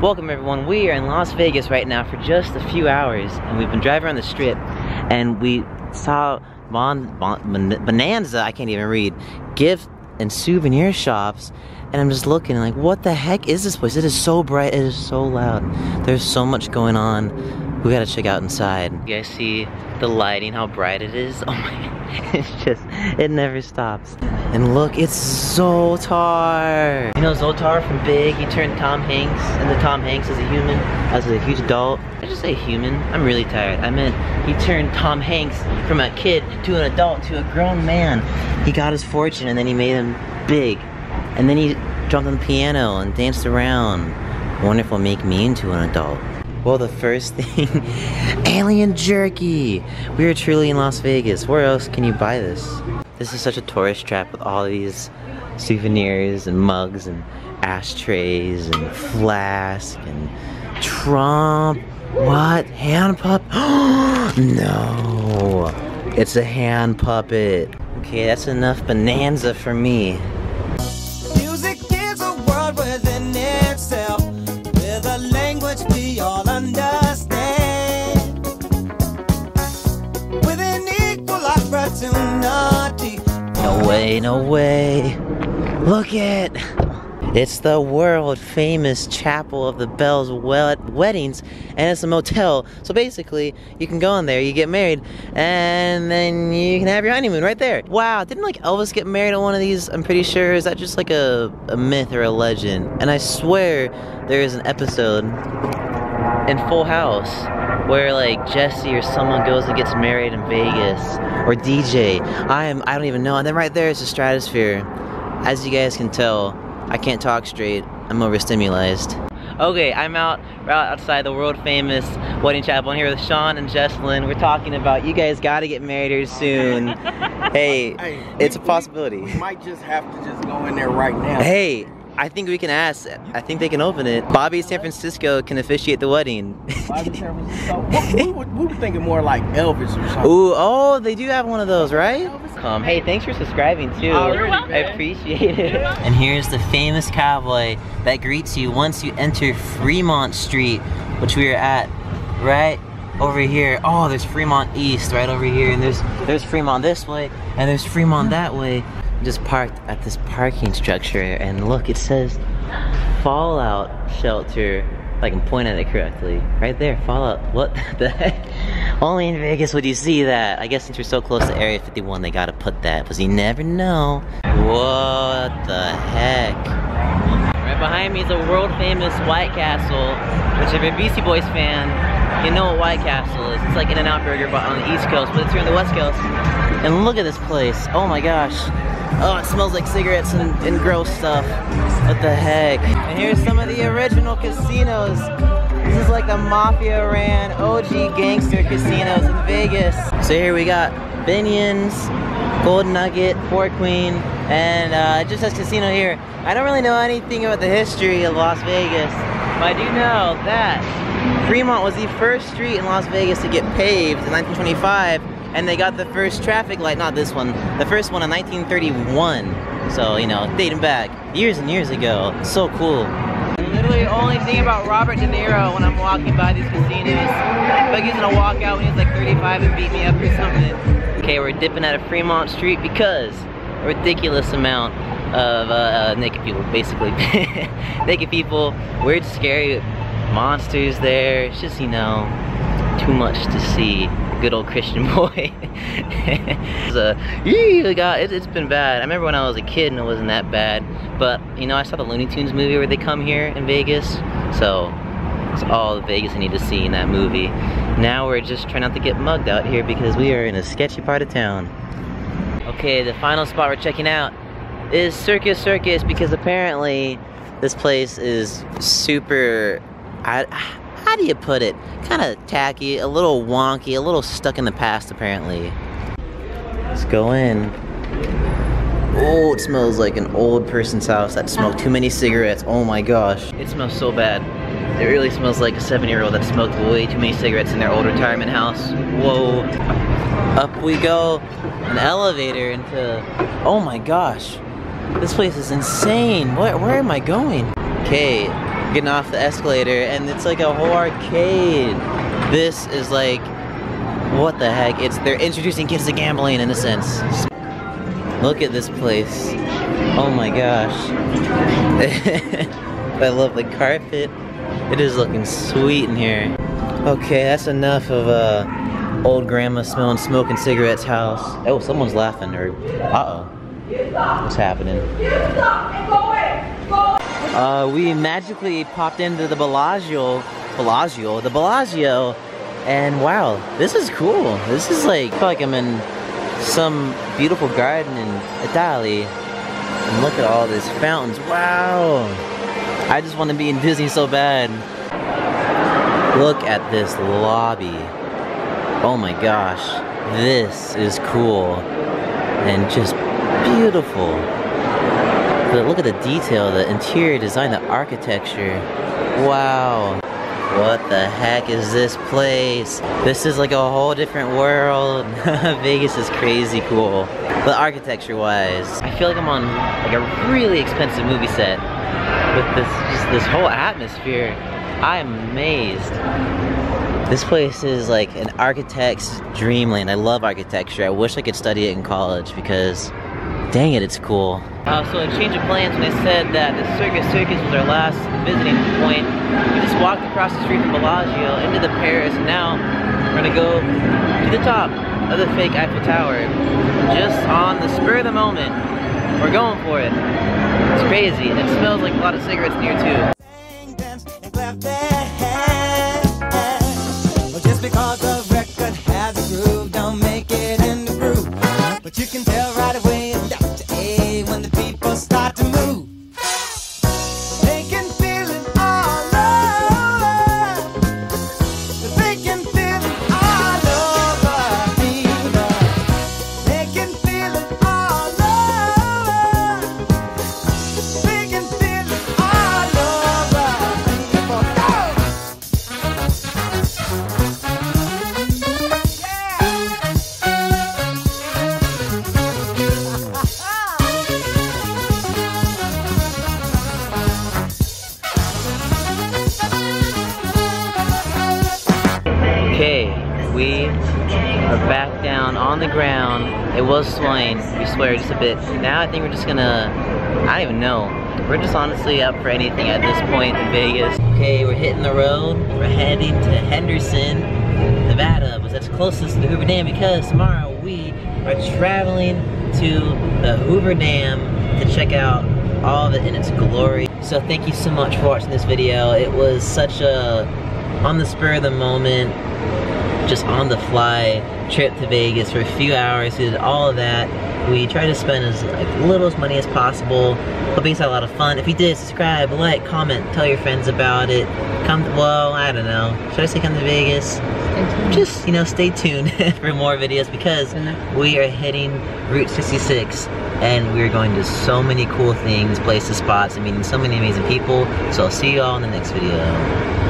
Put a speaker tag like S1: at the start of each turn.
S1: Welcome everyone, we are in Las Vegas right now for just a few hours and we've been driving around the strip and we saw bon, bon, Bonanza, I can't even read, gift and souvenir shops and I'm just looking like what the heck is this place? It is so bright, it is so loud. There's so much going on. We gotta check out inside. You guys see the lighting, how bright it is? Oh my it's just, it never stops. And look, it's Zoltar. You know Zoltar from Big? He turned Tom Hanks into Tom Hanks as a human, as a huge adult. I just say human. I'm really tired. I meant he turned Tom Hanks from a kid to an adult to a grown man. He got his fortune and then he made him big. And then he jumped on the piano and danced around. Wonder if will make me into an adult. Well, the first thing, alien jerky. We are truly in Las Vegas. Where else can you buy this? This is such a tourist trap with all these souvenirs and mugs and ashtrays and flask and Trump. What? Hand pup? no. It's a hand puppet. Okay, that's enough bonanza for me. No way, no way. Look at it. It's the world famous Chapel of the Bells weddings and it's a motel. So basically, you can go in there, you get married, and then you can have your honeymoon right there. Wow, didn't like Elvis get married on one of these? I'm pretty sure. Is that just like a, a myth or a legend? And I swear there is an episode in Full House where like Jesse or someone goes and gets married in Vegas or DJ. I am I don't even know. And then right there is the stratosphere. As you guys can tell, I can't talk straight. I'm overstimulated. Okay, I'm out right outside the world famous wedding chapel. I'm here with Sean and Jesslyn. We're talking about you guys gotta get married here soon. hey, hey, it's we, a possibility.
S2: We, we might just have to just go in there right now.
S1: Hey, I think we can ask. I think they can open it. Bobby San Francisco can officiate the wedding.
S2: Bobby San Francisco. we, we, we, were thinking more like Elvis or something.
S1: Ooh, oh, they do have one of those, right? Um, hey, thanks for subscribing too.
S3: Oh, you're welcome.
S1: I appreciate it. And here's the famous cowboy that greets you once you enter Fremont Street, which we are at right over here. Oh, there's Fremont East right over here, and there's there's Fremont this way, and there's Fremont that way just parked at this parking structure and look it says fallout shelter if I can point at it correctly right there fallout what the heck? Only in Vegas would you see that. I guess since we're so close to area 51 they gotta put that because you never know. What the heck? Right behind me is a world famous White Castle which if you're a Beastie Boys fan you know what White Castle is. It's like In-N-Out Burger but on the east coast but it's here on the west coast and look at this place oh my gosh Oh, it smells like cigarettes and, and gross stuff. What the heck? And here's some of the original casinos. This is like the mafia ran OG gangster casinos in Vegas. So here we got Binion's, Gold Nugget, Four Queen, and uh, just says casino here. I don't really know anything about the history of Las Vegas, but I do know that Fremont was the first street in Las Vegas to get paved in 1925 and they got the first traffic light, not this one, the first one in 1931. So, you know, dating back years and years ago. So cool. Literally only thing about Robert De Niro when I'm walking by these casinos, like he's gonna walk out when he's like 35 and beat me up or something. Okay, we're dipping out of Fremont Street because a ridiculous amount of uh, uh, naked people, basically. naked people, weird, scary monsters there. It's just, you know, too much to see good old Christian boy. it's, God, it, has been bad. I remember when I was a kid and it wasn't that bad. But, you know, I saw the Looney Tunes movie where they come here in Vegas. So, it's all Vegas I need to see in that movie. Now we're just trying not to get mugged out here because we are in a sketchy part of town. Okay, the final spot we're checking out is Circus Circus because apparently this place is super... I, how do you put it? Kind of tacky, a little wonky, a little stuck in the past apparently. Let's go in. Oh, it smells like an old person's house that smoked too many cigarettes. Oh my gosh. It smells so bad. It really smells like a seven-year-old that smoked way too many cigarettes in their old retirement house. Whoa. Up we go. An elevator into... Oh my gosh. This place is insane. Where, where am I going? Okay, getting off the escalator, and it's like a whole arcade. This is like, what the heck? It's they're introducing kids to gambling in a sense. Look at this place. Oh my gosh. I love the carpet. It is looking sweet in here. Okay, that's enough of uh, old grandma smelling smoking cigarettes house. Oh, someone's laughing or uh-oh. What's happening? Uh, we magically popped into the Bellagio, Bellagio, the Bellagio, and wow, this is cool. This is like, I feel like I'm in some beautiful garden in Italy. And look at all these fountains, wow. I just want to be in Disney so bad. Look at this lobby. Oh my gosh, this is cool and just beautiful. But look at the detail, the interior design, the architecture. Wow. What the heck is this place? This is like a whole different world. Vegas is crazy cool. But architecture wise, I feel like I'm on like a really expensive movie set with this just this whole atmosphere. I am amazed. This place is like an architect's dreamland. I love architecture. I wish I could study it in college because dang it, it's cool. Uh, so a change of plans when I said that the Circus Circus was our last visiting point. We just walked across the street from Bellagio into the Paris and now we're gonna go to the top of the fake Eiffel Tower. Just on the spur of the moment. We're going for it. It's crazy and it smells like a lot of cigarettes in here too.
S3: Just because the record has a groove, don't make it in the groove. But you can tell right away,
S1: we are back down on the ground. It was swaying, we swear, just a bit. Now I think we're just gonna, I don't even know. We're just honestly up for anything at this point in Vegas. Okay, we're hitting the road. We're heading to Henderson, Nevada, but that's closest to the Hoover Dam because tomorrow we are traveling to the Hoover Dam to check out all of it in its glory. So thank you so much for watching this video. It was such a on the spur of the moment, just on the fly trip to Vegas for a few hours. We did all of that. We tried to spend as like, little as money as possible. Hope you guys had a lot of fun. If you did, subscribe, like, comment, tell your friends about it. Come, well, I don't know. Should I say come to Vegas? Just, you know, stay tuned for more videos because we are hitting Route 66 and we're going to so many cool things, places, spots, and meeting so many amazing people. So I'll see you all in the next video.